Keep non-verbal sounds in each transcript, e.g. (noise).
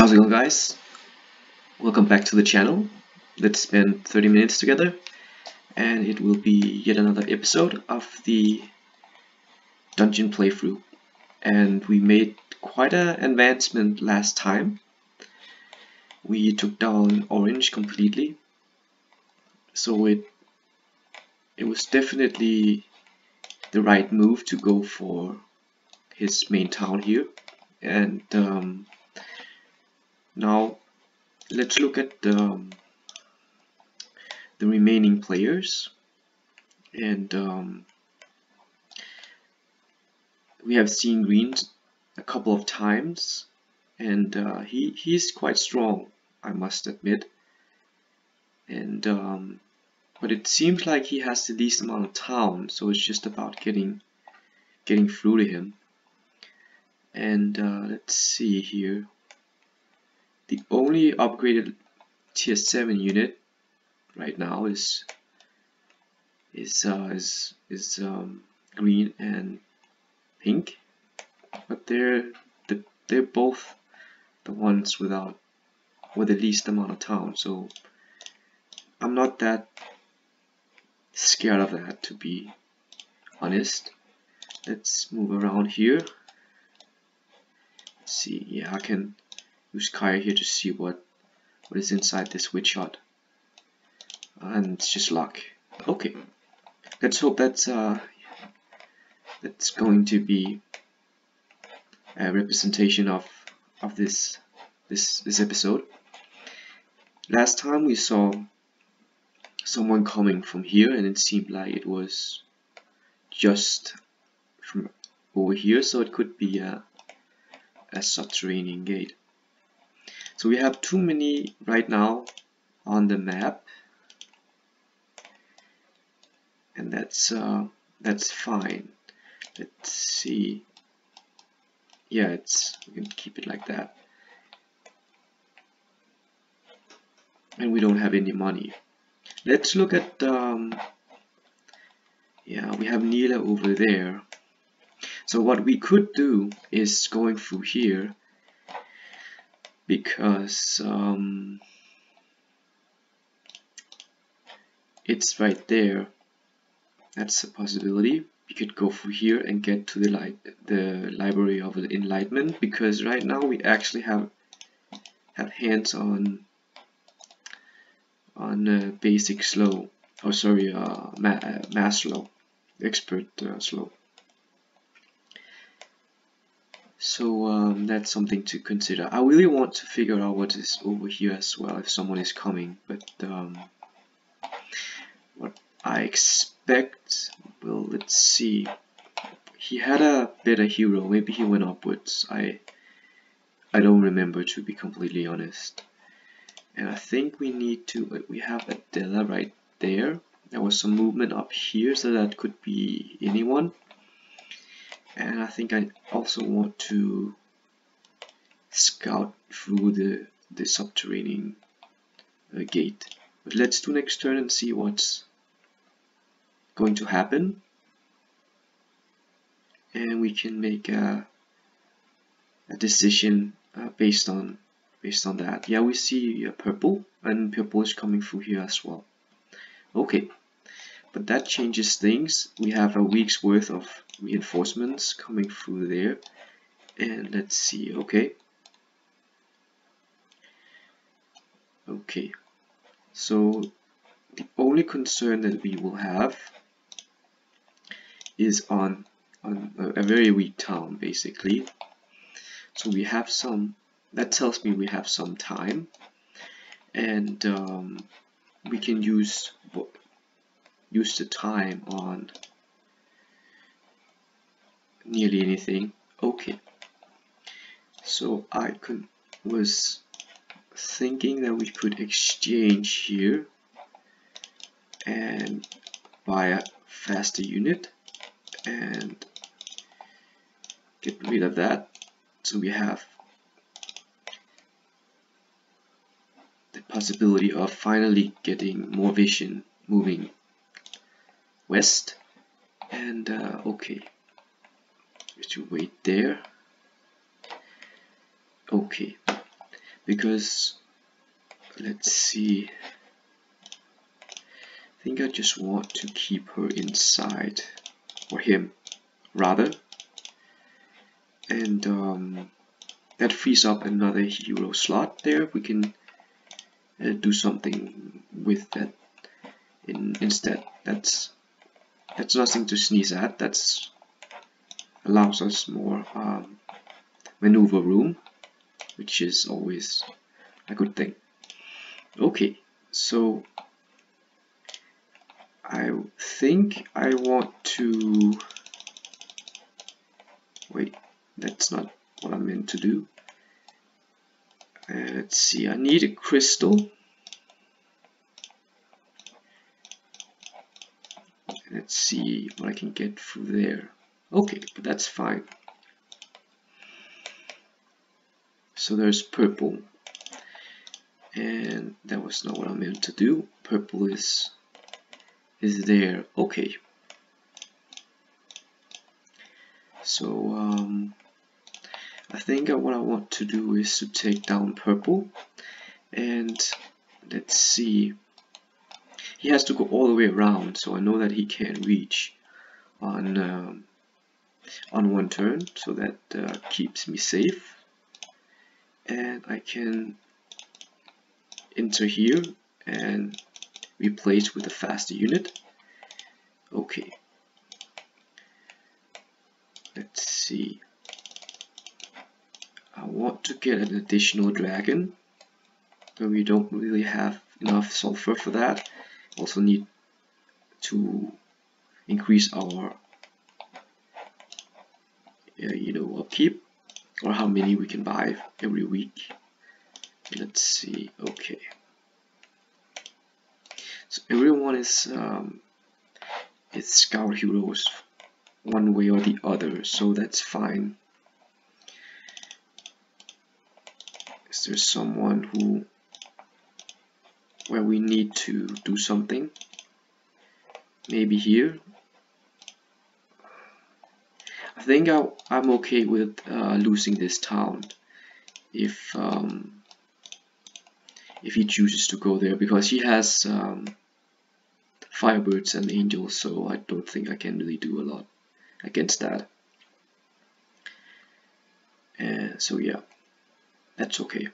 How's it going guys? Welcome back to the channel. Let's spend 30 minutes together and it will be yet another episode of the dungeon playthrough and we made quite an advancement last time. We took down Orange completely so it it was definitely the right move to go for his main town here and um, now let's look at the, um, the remaining players. And um, we have seen green a couple of times. And uh, he he's quite strong I must admit. And um, but it seems like he has the least amount of town so it's just about getting getting through to him. And uh, let's see here the only upgraded tier 7 unit right now is is uh, is, is um, green and pink. But they're the, they're both the ones without with the least amount of town so I'm not that scared of that to be honest. Let's move around here. Let's see yeah I can use Kaya here to see what what is inside this witch hut. And it's just luck. Okay. Let's hope that's uh that's going to be a representation of of this this this episode. Last time we saw someone coming from here and it seemed like it was just from over here so it could be a, a subterranean gate so we have too many right now on the map. And that's uh, that's fine. Let's see. Yeah it's we can keep it like that. And we don't have any money. Let's look at um, yeah we have Nila over there. So what we could do is going through here because um, it's right there. That's a possibility. We could go through here and get to the light the library of enlightenment because right now we actually have have hands on on uh, basic slow oh sorry uh, ma uh, mass slow expert uh, slow so um, that's something to consider. I really want to figure out what is over here as well if someone is coming but um, what I expect well let's see. He had a better hero. Maybe he went upwards. I I don't remember to be completely honest. And I think we need to we have Adela right there. There was some movement up here so that could be anyone and I think I also want to scout through the the subterranean uh, gate but let's do next turn and see what's going to happen and we can make a, a decision uh, based on based on that. Yeah, we see uh, purple and purple is coming through here as well. Okay, but that changes things. We have a week's worth of reinforcements coming through there. And let's see, okay. Okay, so the only concern that we will have is on, on a, a very weak town basically. So we have some that tells me we have some time and um, we can use use the time on nearly anything. Okay. So I could was thinking that we could exchange here and buy a faster unit and get rid of that. So we have the possibility of finally getting more vision moving west. And uh, okay. To wait there. Okay. Because let's see. I think I just want to keep her inside or him rather. And um, that frees up another hero slot there. We can uh, do something with that in, instead. That's that's nothing to sneeze at. That's allows us more um, maneuver room which is always a good thing. Okay so I think I want to wait that's not what I meant to do. Uh, let's see I need a crystal let's see what I can get through there. Okay but that's fine. So there's purple. And that was not what I meant to do. Purple is is there. Okay. So um, I think what I want to do is to take down purple. And let's see he has to go all the way around so I know that he can reach on um, on one turn so that uh, keeps me safe. And I can enter here and replace with a faster unit. Okay. Let's see. I want to get an additional dragon but we don't really have enough sulfur for that also need to increase our you know upkeep or how many we can buy every week. Let's see okay. So everyone is um, it's scout heroes one way or the other so that's fine. Is there someone who where we need to do something. Maybe here. I think I, am okay with uh, losing this town if um, if he chooses to go there because he has um, firebirds and angels so I don't think I can really do a lot against that. And so yeah that's okay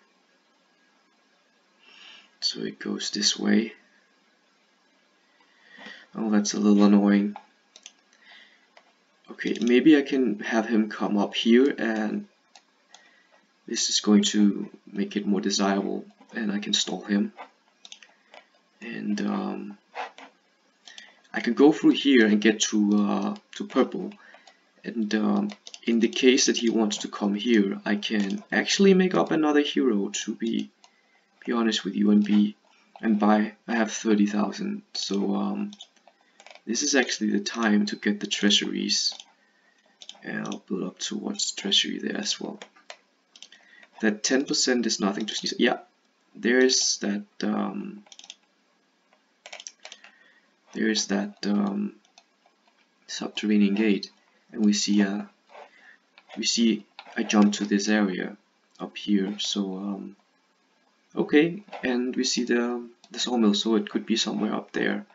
so it goes this way. Oh that's a little annoying. Okay maybe I can have him come up here and this is going to make it more desirable and I can stall him. And um, I can go through here and get to uh, to purple. And um, in the case that he wants to come here I can actually make up another hero to be be honest with you and be and buy I have 30,000 so um, this is actually the time to get the treasuries. And I'll build up towards treasury there as well. That 10% is nothing to see yeah there's that um, there's that um, subterranean gate. And we see a we see I jump to this area up here. So um, Okay, and we see the, the sawmill, so it could be somewhere up there.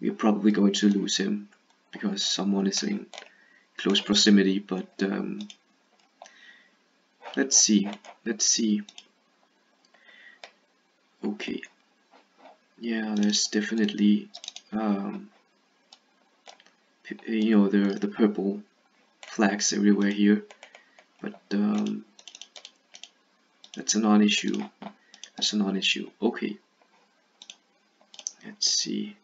We're probably going to lose him because someone is in close proximity, but um, let's see, let's see. Okay, yeah, there's definitely, um, you know, the, the purple flags everywhere here, but um, that's a non-issue. That's a non-issue. Okay. Let's see.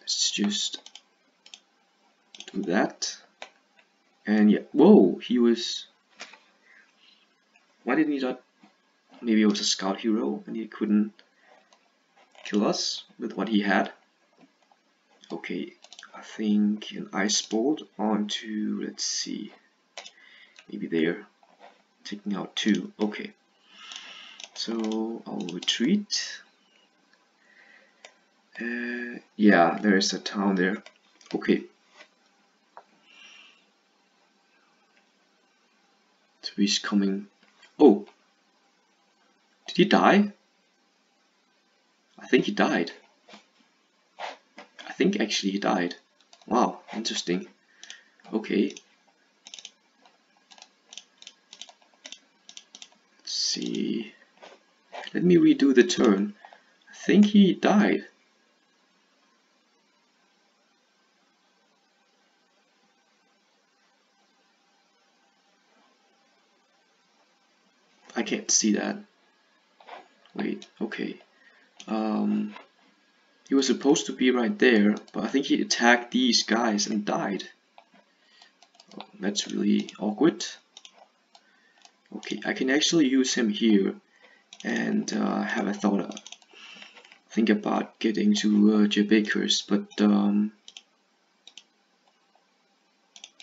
Let's just do that. And yeah, whoa, he was. Why didn't he not? Maybe it was a scout hero and he couldn't kill us with what he had. Okay, I think an ice bolt onto, let's see, maybe there, taking out two. Okay. So I'll retreat. Uh, yeah, there is a town there. Okay. He's coming. Oh, Did he die? I think he died. I think actually he died. Wow, interesting. Okay. Let's see. Let me redo the turn. I think he died. I can't see that. Wait, okay. Um, he was supposed to be right there, but I think he attacked these guys and died. Oh, that's really awkward. Okay, I can actually use him here and uh, have a thought uh, think about getting to uh, Jabakers, but um,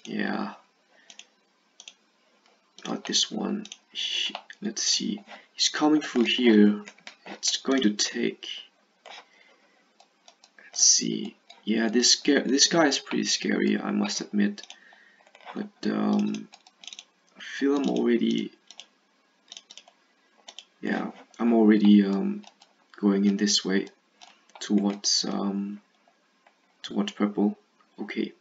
yeah, not this one. Let's see, he's coming through here. It's going to take. Let's see. Yeah, this this guy is pretty scary, I must admit. But um, I feel I'm already yeah I'm already um, going in this way towards um, towards purple. Okay.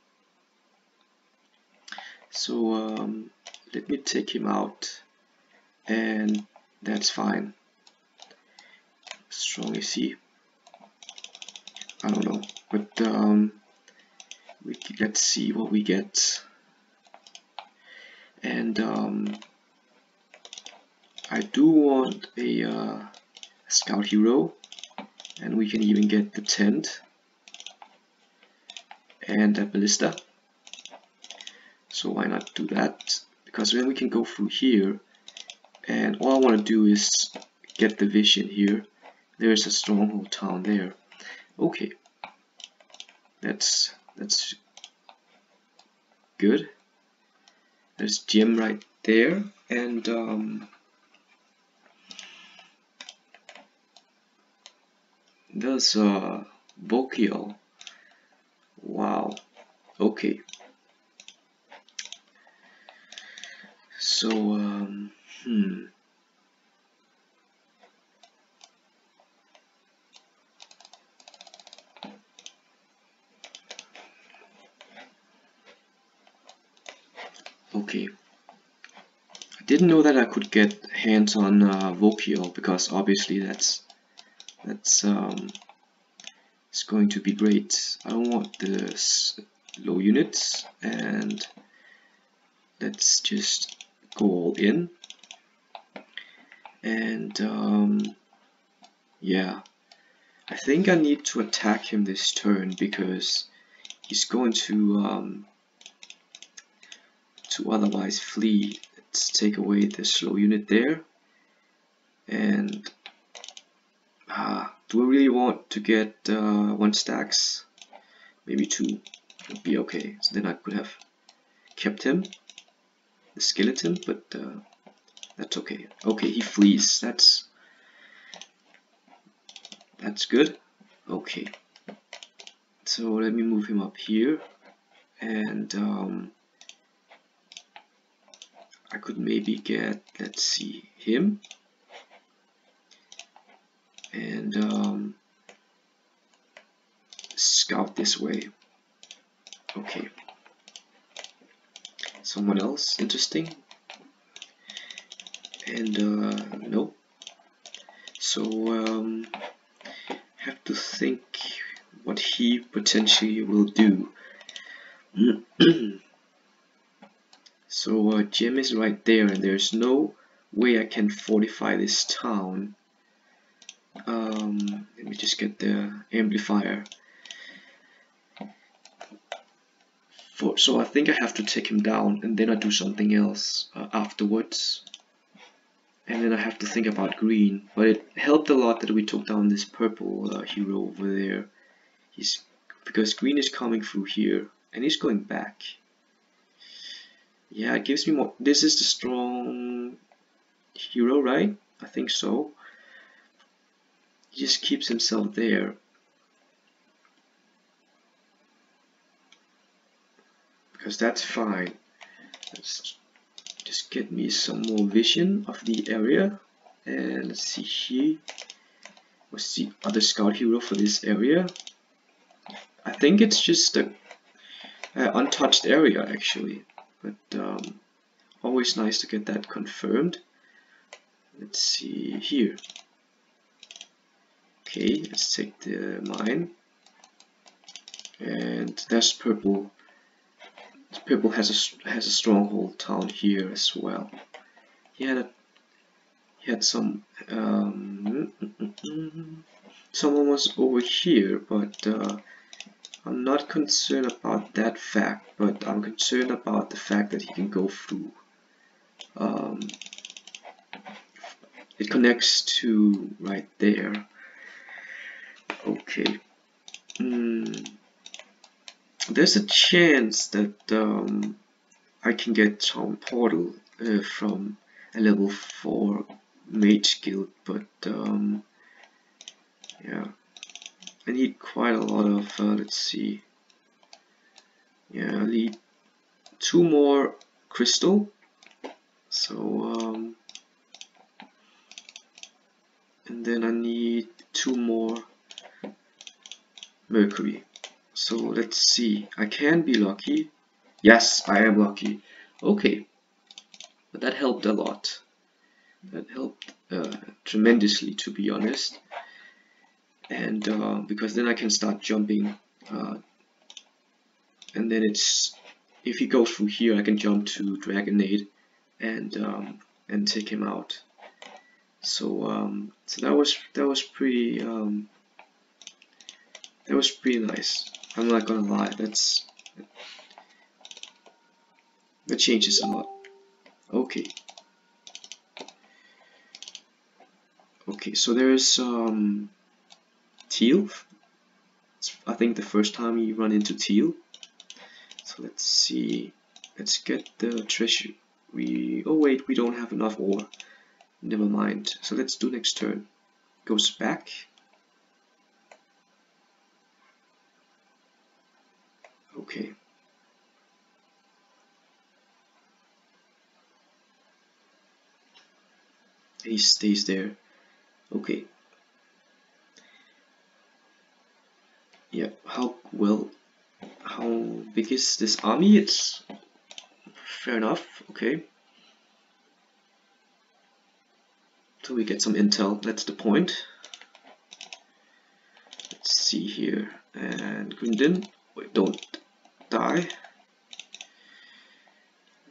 So um, let me take him out and that's fine. Strong AC I don't know but um, we let's see what we get. And um, I do want a, uh, scout hero and we can even get the tent and a ballista. So why not do that? Because then we can go through here and all I want to do is get the vision here. There's a stronghold town there. Okay. That's that's good. There's gem right there and um, There's a Vokial. Wow. Okay. So, um, hmm. Okay. I didn't know that I could get hands on uh, Vokial because obviously that's that's um, it's going to be great. I don't want this low units and let's just go all in. And um, yeah. I think I need to attack him this turn because he's going to um, to otherwise flee. Let's take away the slow unit there. And Ah, do we really want to get uh, one stacks? Maybe two would be okay. So then I could have kept him, the skeleton, but uh, that's okay. Okay, he flees. That's that's good. Okay. So let me move him up here, and um, I could maybe get let's see him and um, scout this way. Okay. Someone else interesting? And uh, no. So um, have to think what he potentially will do. (clears throat) so uh, Jim is right there and there's no way I can fortify this town um, let me just get the amplifier. For, so I think I have to take him down and then I do something else uh, afterwards. And then I have to think about green. But it helped a lot that we took down this purple uh, hero over there. He's because green is coming through here and he's going back. Yeah it gives me more this is the strong hero right? I think so he just keeps himself there. Because that's fine. Let's just get me some more vision of the area. and let's see here what's the other scout hero for this area I think it's just a, a untouched area actually but um, always nice to get that confirmed let's see here okay let's take the mine and that's purple purple has a has a stronghold town here as well. He had a he had some um, someone was over here but uh, I'm not concerned about that fact but I'm concerned about the fact that he can go through. Um, it connects to right there okay. Mm, there's a chance that um, I can get some portal uh, from a level 4 mage guild but um, yeah. I need quite a lot of uh, let's see. Yeah I need two more crystal. So um, and then I need two more mercury. So let's see. I can be lucky. Yes I am lucky. Okay. But that helped a lot. That helped uh, tremendously to be honest. And uh, because then I can start jumping uh, and then it's if he goes through here I can jump to Dragonade and um, and take him out. So um, so that was that was pretty um, that was pretty nice. I'm not gonna lie that's that changes a lot. Okay. Okay so there's um teal. It's, I think the first time you run into teal. So let's see. Let's get the treasure. We oh wait we don't have enough ore. Never mind. So let's do next turn. Goes back okay. He stays there. Okay. Yeah how well how big is this army? It's fair enough. Okay. So we get some intel. That's the point. Let's see here. And Grindan wait don't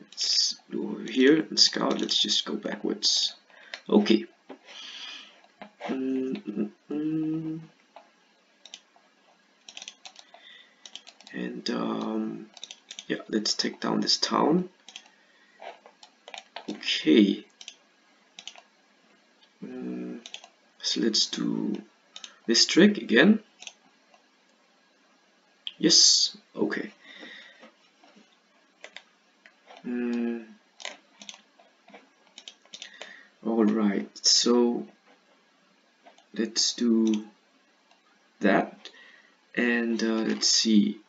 let's go over here and scout let's just go backwards. Okay. Mm -mm -mm. and um, yeah let's take down this town. Okay. Mm, so let's do this trick again. Yes. Okay mm. all right so let's do that. And uh, let's see.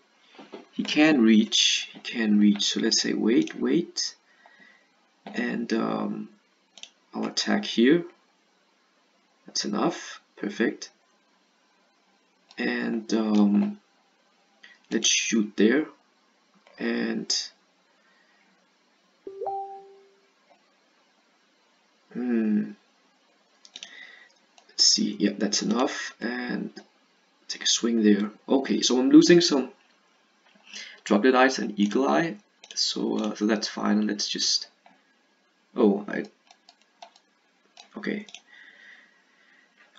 He can reach he can reach. So let's say wait wait. And um, I'll attack here. That's enough. Perfect. And um, let's shoot there. And hmm let's see. Yeah that's enough. And take a swing there. Okay so I'm losing some. Troglodytes and eagle eye. So uh, so that's fine. Let's just oh I okay.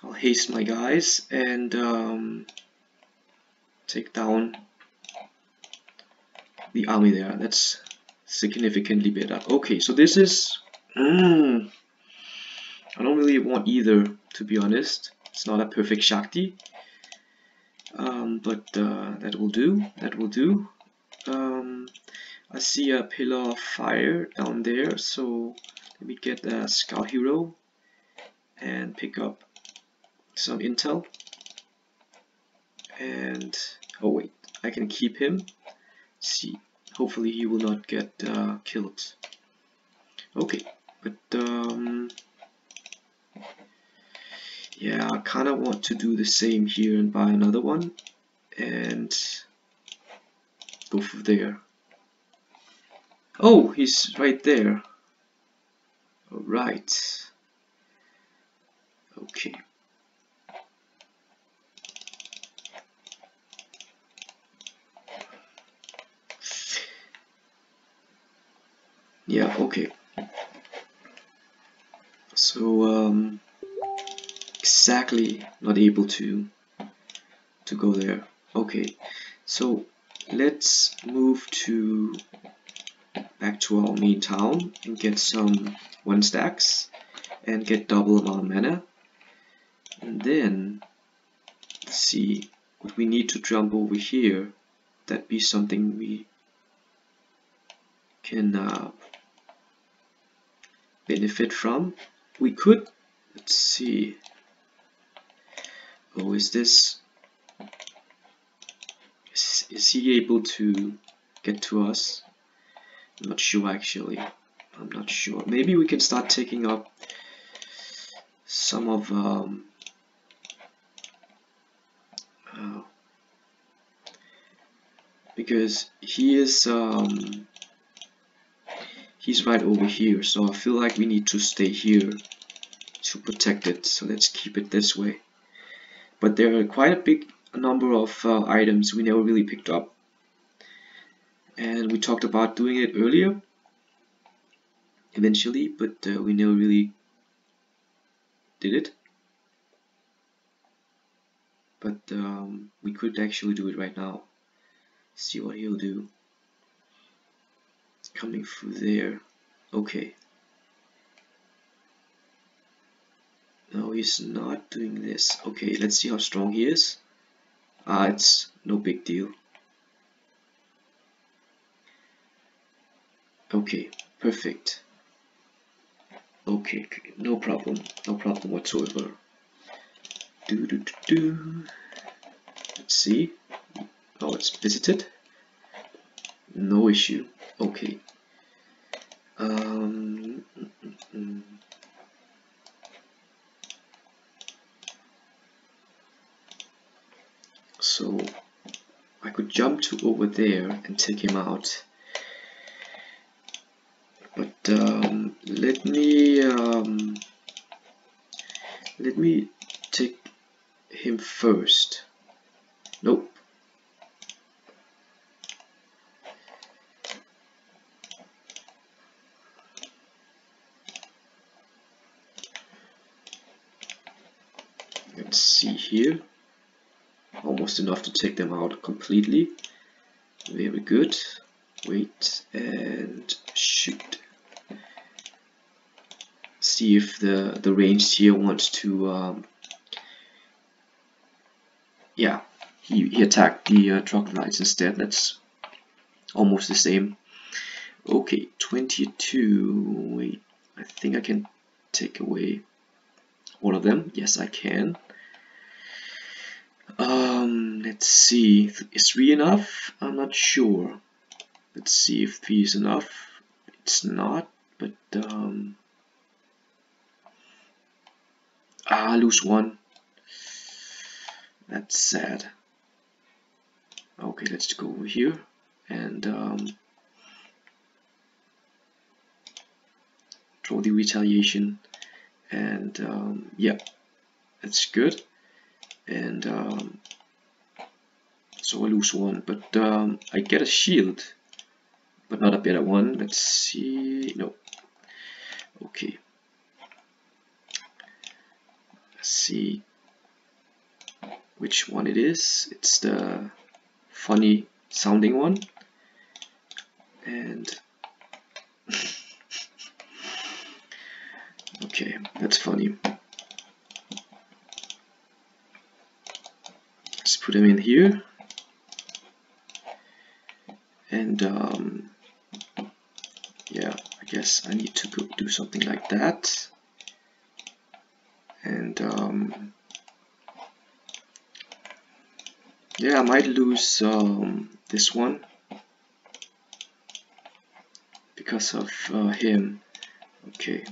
I'll haste my guys and um, take down the army there. That's significantly better. Okay so this is mm, I don't really want either to be honest. It's not a perfect Shakti um, but uh, that will do that will do. Um, I see a pillar of fire down there so let me get a scout hero and pick up some intel. And oh wait I can keep him. See hopefully he will not get uh, killed. Okay but um, yeah I kinda want to do the same here and buy another one. And go for there. Oh he's right there. Alright. Okay. Yeah okay. So um, exactly not able to to go there. Okay so let's move to back to our main town and get some one stacks and get double amount of mana. And then let's see what we need to jump over here that be something we can uh, benefit from. We could let's see oh is this? Is, is he able to get to us? I'm not sure actually. I'm not sure. Maybe we can start taking up some of um, uh, because he is um, he's right over here so I feel like we need to stay here to protect it. So let's keep it this way but there are quite a big number of uh, items we never really picked up and we talked about doing it earlier eventually but uh, we never really did it but um, we could actually do it right now see what he'll do coming through there. Okay. No, he's not doing this. Okay, let's see how strong he is. Ah, it's no big deal. Okay, perfect. Okay, no problem. No problem whatsoever. Do do do do. Let's see. Oh, it's visited. No issue. Okay. Um, mm, mm, mm. So I could jump to over there and take him out. But um, let me um, let me take him first. Nope. let's see here almost enough to take them out completely. Very good. Wait and shoot. See if the the range here wants to um, yeah he, he attacked the uh, troglodytes instead. That's almost the same. Okay 22 wait I think I can take away all of them. Yes I can um, let's see, is 3 enough? I'm not sure. Let's see if 3 is enough. It's not, but um, ah, lose one. That's sad. Okay, let's go over here and um, draw the retaliation and um, yeah, that's good and um, so I lose one but um, I get a shield but not a better one. Let's see. No. Okay. Let's see which one it is. It's the funny sounding one. And (laughs) okay that's funny put them in here. And um, yeah I guess I need to go do something like that. And um, yeah I might lose um, this one because of uh, him. Okay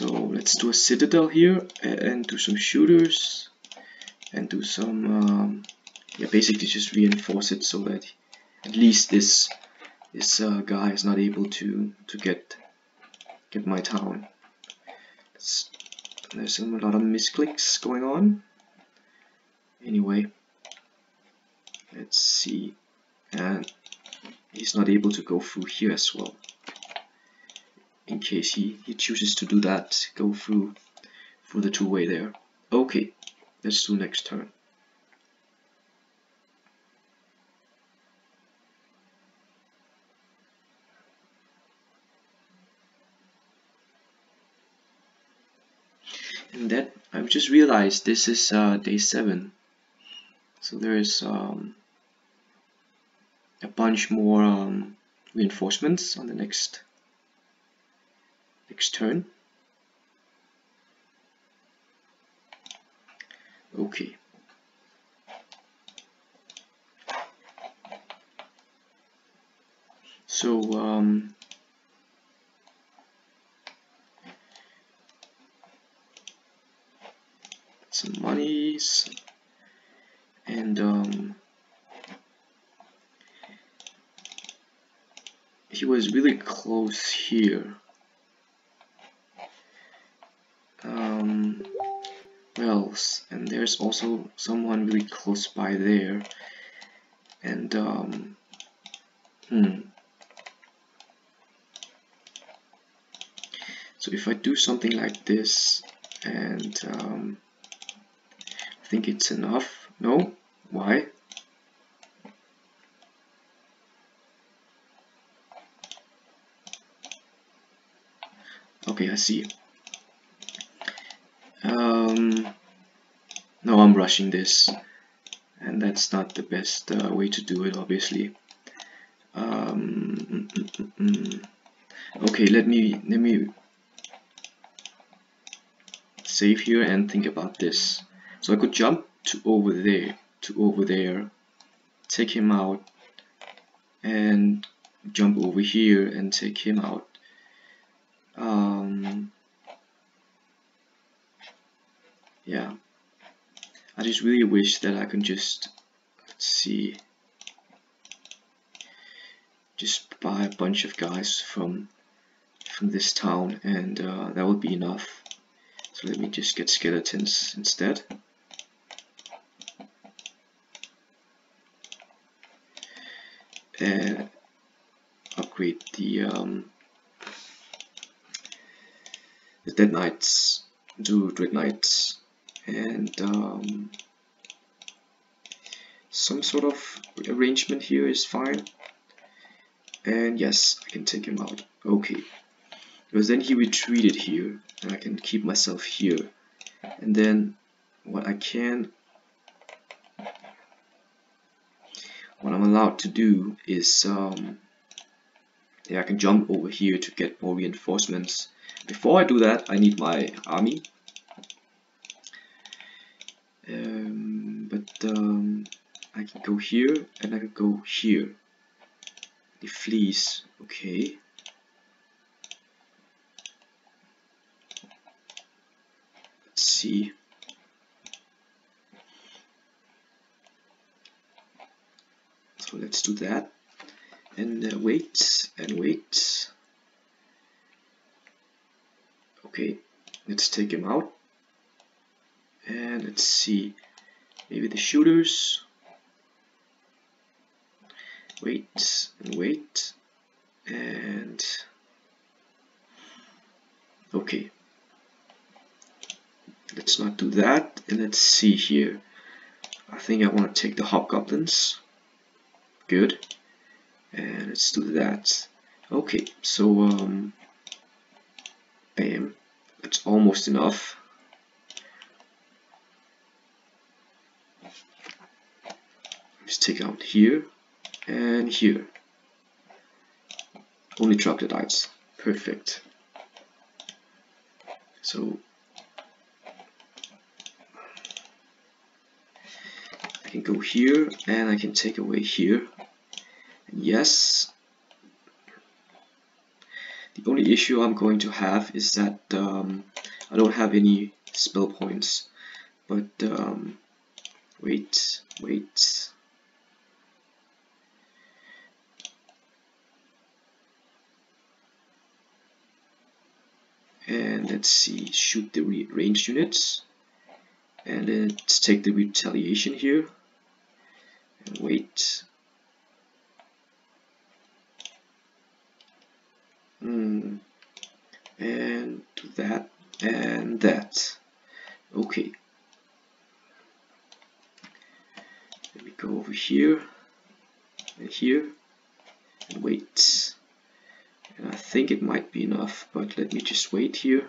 so let's do a citadel here and do some shooters and do some um, yeah basically just reinforce it so that at least this this uh, guy is not able to to get get my town. It's, there's a lot of misclicks going on. Anyway let's see. And he's not able to go through here as well in case he, he chooses to do that go through through the two-way there. Okay let's do next turn. And that I've just realized this is uh, day 7 so there is um, a bunch more um, reinforcements on the next next turn. Okay. So um, some monies and um, he was really close here um, and there's also someone really close by there and um, hmm so if I do something like this and um, think it's enough. No? Why? Okay, I see. Um, I'm rushing this. And that's not the best uh, way to do it, obviously. Um, mm, mm, mm, okay, let me let me save here and think about this. So I could jump to over there, to over there, take him out, and jump over here and take him out. Um, yeah, I just really wish that I can just, let's see, just buy a bunch of guys from from this town and uh, that would be enough. So let me just get skeletons instead. and upgrade the um, the Dead Knights do Dread Knights and um, some sort of arrangement here is fine and yes I can take him out okay because then he retreated here and I can keep myself here and then what I can what I'm allowed to do is um, yeah, I can jump over here to get more reinforcements. Before I do that, I need my army. Um, I can go here and I can go here. The fleece, okay. Let's see. so let's do that and uh, wait and wait okay let's take him out and let's see maybe the shooters. Wait and wait and okay. Let's not do that and let's see here. I think I want to take the hobgoblins. Good. And let's do that. Okay so um bam. That's almost enough take out here and here. Only troglodytes. Perfect. So I can go here and I can take away here. Yes the only issue I'm going to have is that um, I don't have any spell points. But um, wait wait and let's see shoot the ranged units. And let's take the retaliation here. And wait. Mm. and do that and that. Okay. Let me go over here and here and wait. And I think it might be enough but let me just wait here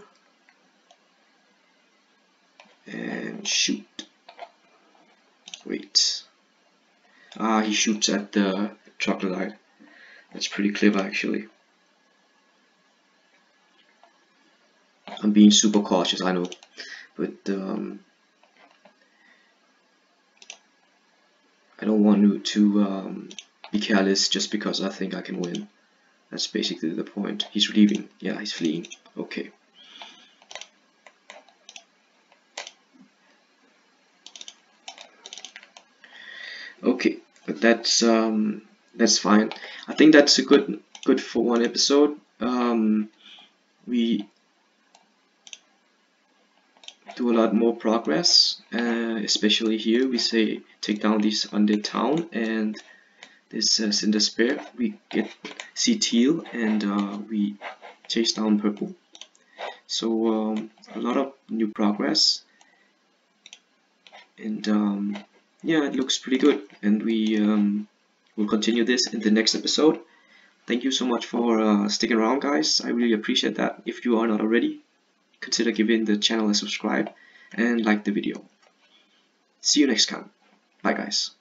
and shoot wait ah he shoots at the troglodyte that's pretty clever actually I'm being super cautious I know but um, I don't want to um, be careless just because I think I can win that's basically the point. He's leaving. Yeah, he's fleeing. Okay. Okay, but that's um that's fine. I think that's a good good for one episode. Um, we do a lot more progress, uh, especially here. We say take down this undead town and this uh, cinder spear we get see teal and uh, we chase down purple so um, a lot of new progress and um, yeah it looks pretty good. And we um, will continue this in the next episode. Thank you so much for uh, sticking around guys. I really appreciate that. If you are not already consider giving the channel a subscribe and like the video. See you next time. Bye guys